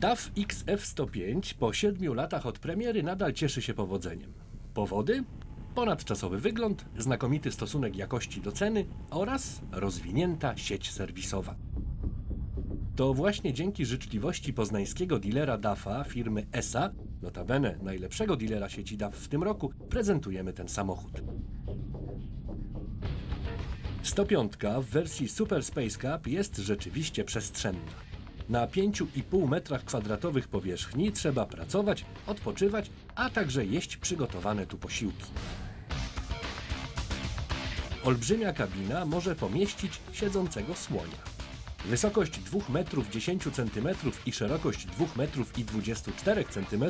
DAF XF105 po 7 latach od premiery nadal cieszy się powodzeniem. Powody? Ponadczasowy wygląd, znakomity stosunek jakości do ceny oraz rozwinięta sieć serwisowa. To właśnie dzięki życzliwości poznańskiego dilera DAFa firmy ESA, notabene najlepszego dilera sieci DAF w tym roku, prezentujemy ten samochód. 105 w wersji Super Space Cup jest rzeczywiście przestrzenna. Na 5,5 metrach kwadratowych powierzchni trzeba pracować, odpoczywać, a także jeść przygotowane tu posiłki. Olbrzymia kabina może pomieścić siedzącego słonia. Wysokość 2 metrów 10 cm i szerokość 2 metrów i 24 cm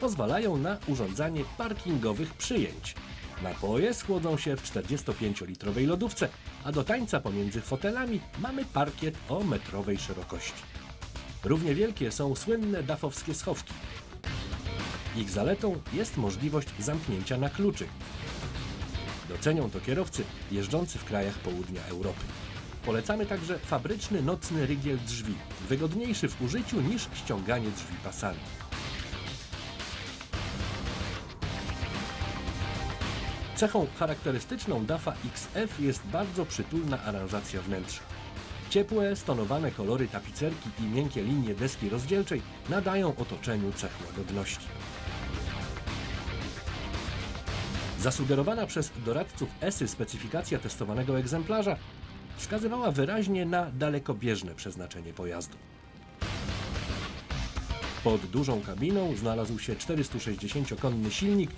pozwalają na urządzanie parkingowych przyjęć. Napoje schłodzą się w 45-litrowej lodówce, a do tańca pomiędzy fotelami mamy parkiet o metrowej szerokości. Równie wielkie są słynne dafowskie schowki. Ich zaletą jest możliwość zamknięcia na kluczy. Docenią to kierowcy jeżdżący w krajach południa Europy. Polecamy także fabryczny nocny rygiel drzwi, wygodniejszy w użyciu niż ściąganie drzwi pasami. Cechą charakterystyczną DAFA XF jest bardzo przytulna aranżacja wnętrza. Ciepłe, stonowane kolory tapicerki i miękkie linie deski rozdzielczej nadają otoczeniu cech łagodności. Zasugerowana przez doradców ESY specyfikacja testowanego egzemplarza wskazywała wyraźnie na dalekobieżne przeznaczenie pojazdu. Pod dużą kabiną znalazł się 460-konny silnik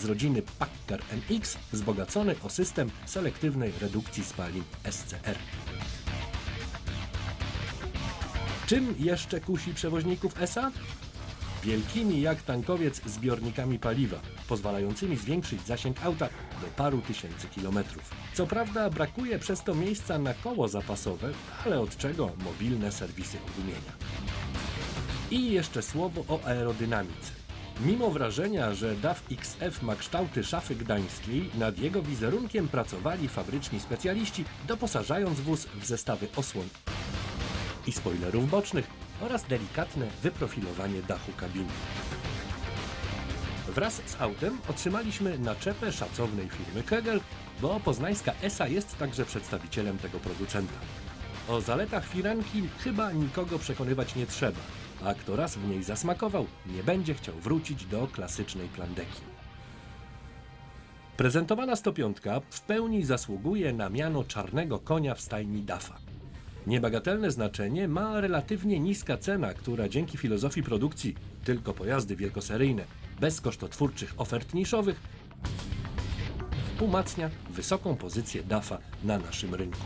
z rodziny Packard MX wzbogacony o system selektywnej redukcji spalin SCR. Czym jeszcze kusi przewoźników ESA? Wielkimi jak tankowiec zbiornikami paliwa, pozwalającymi zwiększyć zasięg auta do paru tysięcy kilometrów. Co prawda brakuje przez to miejsca na koło zapasowe, ale od czego mobilne serwisy ogumienia. I jeszcze słowo o aerodynamice. Mimo wrażenia, że DAF XF ma kształty szafy gdańskiej, nad jego wizerunkiem pracowali fabryczni specjaliści, doposażając wóz w zestawy osłon i spoilerów bocznych oraz delikatne wyprofilowanie dachu kabiny. Wraz z autem otrzymaliśmy naczepę szacownej firmy Kegel, bo poznańska ESA jest także przedstawicielem tego producenta. O zaletach firanki chyba nikogo przekonywać nie trzeba, a kto raz w niej zasmakował, nie będzie chciał wrócić do klasycznej plandeki. Prezentowana 105 w pełni zasługuje na miano czarnego konia w stajni Dafa. Niebagatelne znaczenie ma relatywnie niska cena, która dzięki filozofii produkcji tylko pojazdy wielkoseryjne, bez kosztotwórczych ofert niszowych, umacnia wysoką pozycję DAFA na naszym rynku.